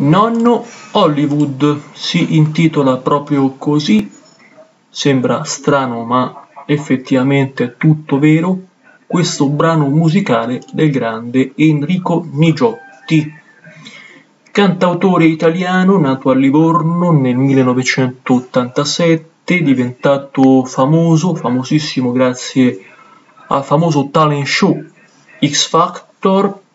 Nonno Hollywood si intitola proprio così, sembra strano ma effettivamente è tutto vero, questo brano musicale del grande Enrico Nigiotti, cantautore italiano nato a Livorno nel 1987, diventato famoso, famosissimo grazie al famoso talent show X Factor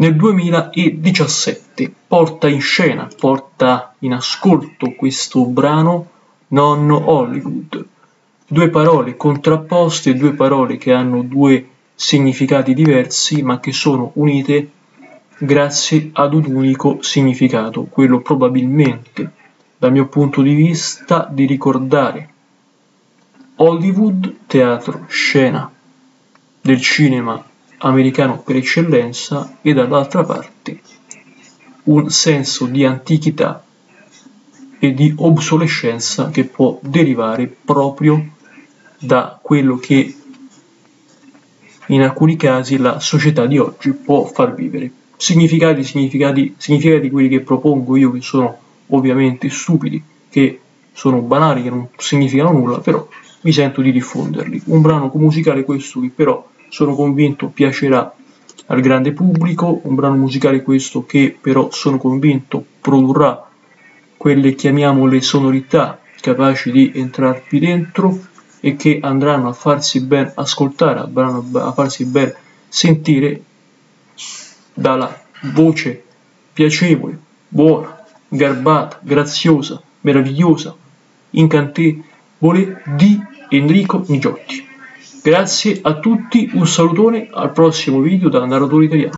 nel 2017 porta in scena, porta in ascolto questo brano Nonno Hollywood. Due parole contrapposte, due parole che hanno due significati diversi ma che sono unite grazie ad un unico significato, quello probabilmente, dal mio punto di vista, di ricordare Hollywood, teatro, scena del cinema americano per eccellenza e dall'altra parte un senso di antichità e di obsolescenza che può derivare proprio da quello che in alcuni casi la società di oggi può far vivere. Significati, significati, significati quelli che propongo io che sono ovviamente stupidi, che sono banali, che non significano nulla, però mi sento di diffonderli. Un brano musicale questo che però sono convinto piacerà al grande pubblico, un brano musicale questo che però sono convinto produrrà quelle chiamiamole sonorità capaci di entrarvi dentro e che andranno a farsi ben ascoltare, a farsi ben sentire dalla voce piacevole, buona, garbata, graziosa, meravigliosa, incantevole di Enrico Nigiotti. Grazie a tutti, un salutone, al prossimo video da Narratore Italiano.